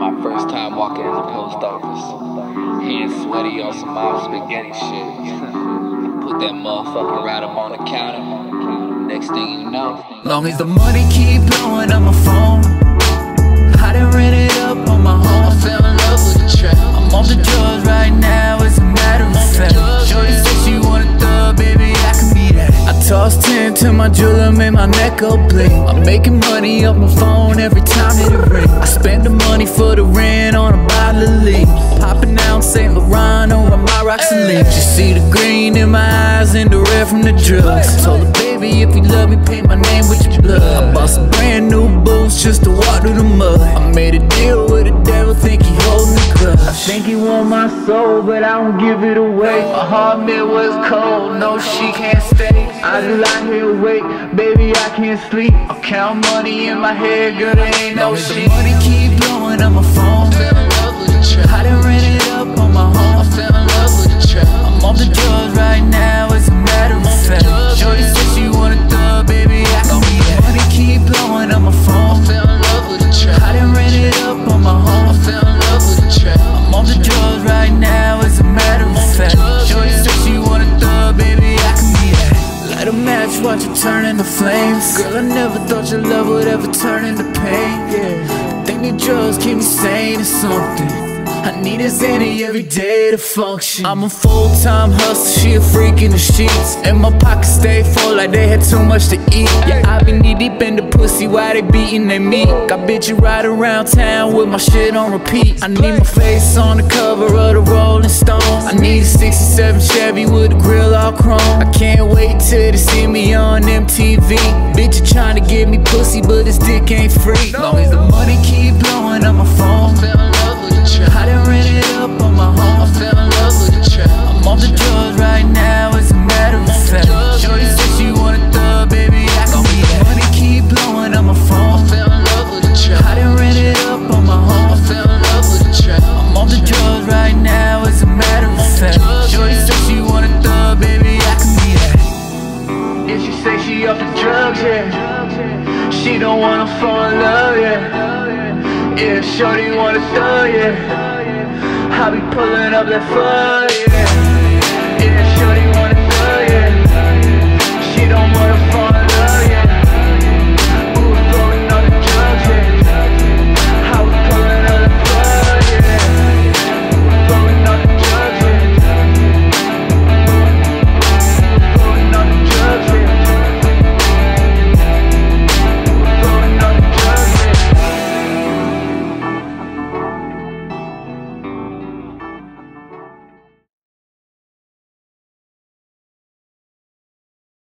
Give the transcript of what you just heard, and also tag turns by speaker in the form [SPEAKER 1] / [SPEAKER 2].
[SPEAKER 1] My first time walking in the post office. Hands sweaty on some mom spaghetti shit. Put that motherfucker right up on the counter. Next thing you know.
[SPEAKER 2] Long as the money keep blowing on my phone. I done ran it up on my 10 to my jeweler, made my neck go bling. I'm making money off my phone every time it ring. I spend the money for the rent on a bottle of leaves. Popping out St. Laurent on my rocks and leaves. You see the green in my eyes and the red from the drugs. Told her, baby, if you love me, paint my name with your blood. I bought some brand new boots just to walk through the mud. I made a deal with the devil, think he the. I think he want my soul, but I don't give it away. My heart made was cold, no, she can't stay. I just lie here wait, baby, I can't sleep. I count money in my head, girl, there ain't no shit. Money keep blowing on my phone. Watch it turn into flames. Girl, I never thought your love would ever turn into pain. Yeah, think the drugs keep me sane or something. I need a Xanny every day to function. I'm a full-time hustler, she a freak in the sheets. And my pockets stay full like they had too much to eat. Yeah, I been knee deep in the pussy while they beating their meat. Got bitches right around town with my shit on repeat. I need my face on the cover of the Rolling Stone. I need a 67 Chevy with the grill all chrome. I can't wait till they see me on MTV. Bitch, you trying to give me pussy, but this dick ain't free. Long as the money keep fall in love, yeah. Yeah, shorty wanna thug, yeah. I be pulling up that fuck, yeah.